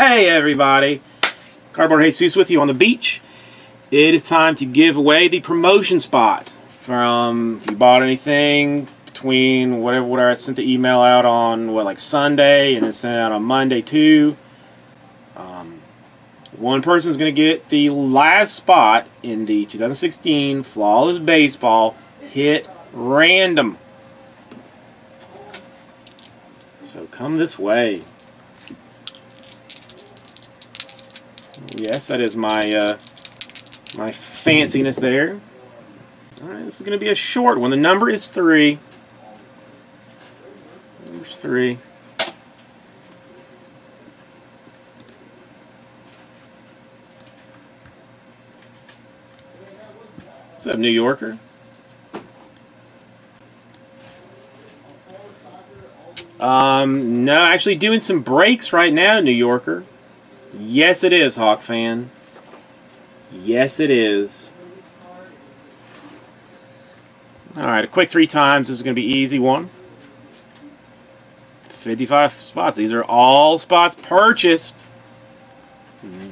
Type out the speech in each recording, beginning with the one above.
Hey everybody, Cardboard Jesus with you on the beach. It is time to give away the promotion spot from if you bought anything between whatever whatever I sent the email out on what like Sunday and then sent it out on Monday too. Um, one person is going to get the last spot in the 2016 Flawless Baseball Hit Random. So come this way. Yes, that is my uh, my fanciness there. All right, this is going to be a short one. The number is three. There's three. What's up, New Yorker? Um, no, actually doing some breaks right now, New Yorker. Yes, it is, Hawk fan. Yes, it is. All right, a quick three times. This is going to be easy one. 55 spots. These are all spots purchased.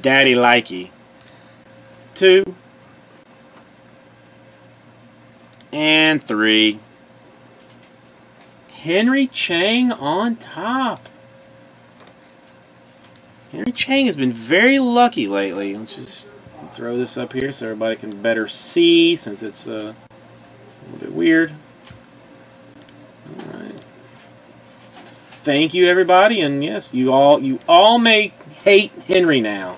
Daddy likey. Two. And three. Henry Chang on top. Henry Chang has been very lucky lately. Let's just throw this up here so everybody can better see since it's uh, a little bit weird. All right. Thank you everybody and yes, you all you all may hate Henry now.